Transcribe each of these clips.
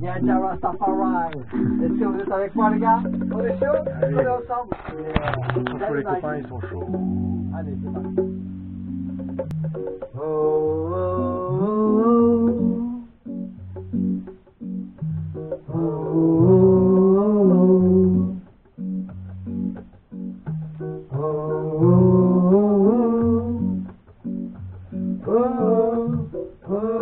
Yanja Rastafari. Est-ce que vous êtes avec moi, les gars On est chaud Allez. On est ensemble les copains, ils sont chauds. Allez, c'est parti. Oh, oh, oh, oh. Oh, oh, oh. Oh, oh, oh.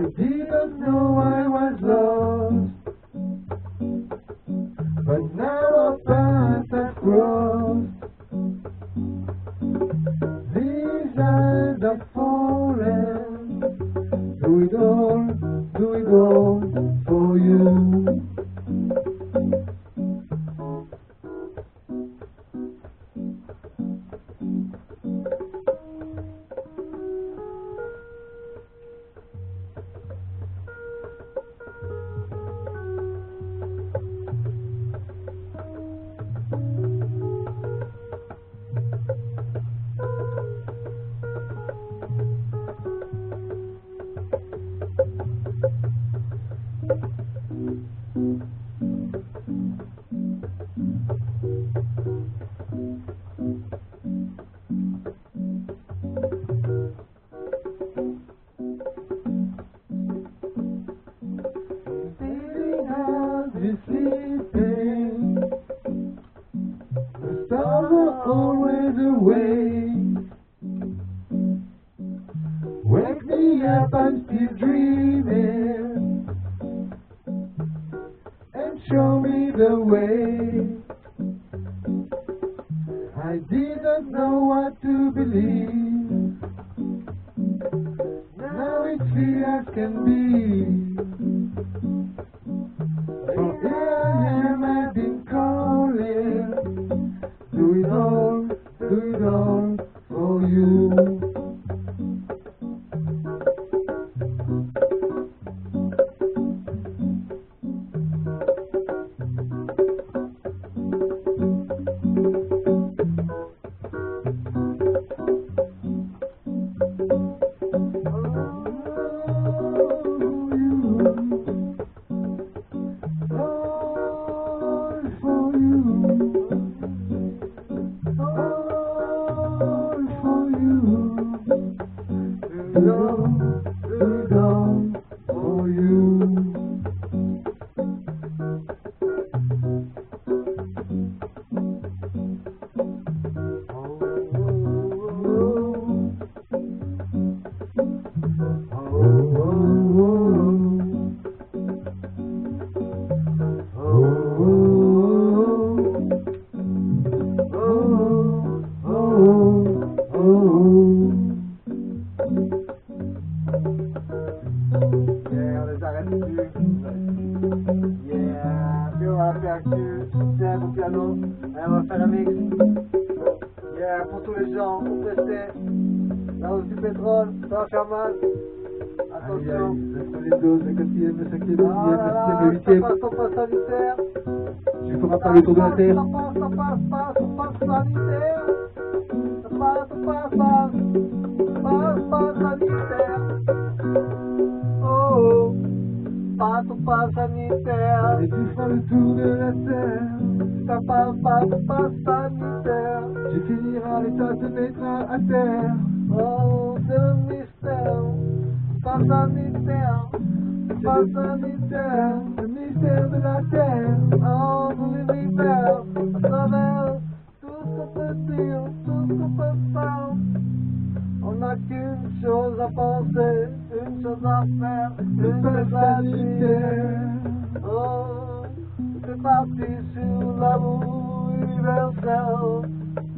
I didn't know I was lost. But now our paths have crossed. These are falling. Do it all, do it all you're sleeping, the stars are always away. Wake me up, I'm still dreaming, and show me the way. I didn't know what to believe. Now it's clear as can be. we know. Yeah, pour tous les gens, pour tester. La hausse du pétrole, ça va faire mal. Attention. les doses, le quatrième, le cinquième, le Ah là là, sixième, le ça passe au pass sanitaire. Tu feras pas le tour de la terre. Ça passe, ça passe, passe sanitaire. Ça passe, ça passe, passe. Passe, passe sanitaire. pato passa em terra. Esse tudo é terra. Tá pato pato passa em terra. De que tá se vem a terra. Oh, seu mistério. Passa em terra. Passa em terra. Mistério da terra. Oh, do livre belo. Novel. Tudo que eu tudo que eu n'a qu'une chose à penser, une chose à faire, une sanitaire. Oh, c'est parti sur l'amour universel.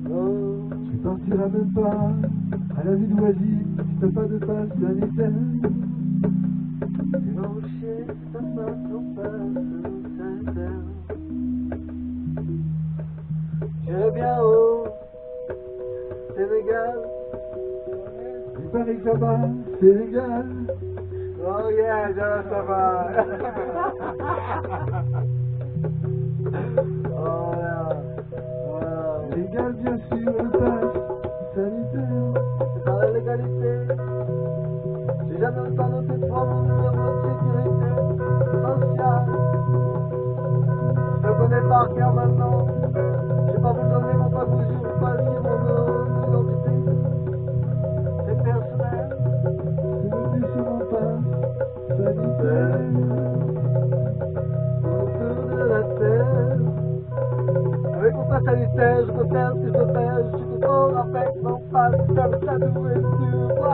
Oh, Tu partiras même pas À la vie d'oisive, si t'as pas de passe sanitaire. Tu vas au chier si t'as pas ton passe sanitaire. J'irai bien au Que là-bas, c'est légal. Oh yeah, ça, ça va. oh là. Voilà. Légal, bien sûr, le passe sanitaire. C'est dans la légalité. J'ai jamais pas noté trois mon numéro de sécurité sociale. Je connais par cœur maintenant. Até de teste, processo, de teste, de todo afeto, não faz, serve, serve, o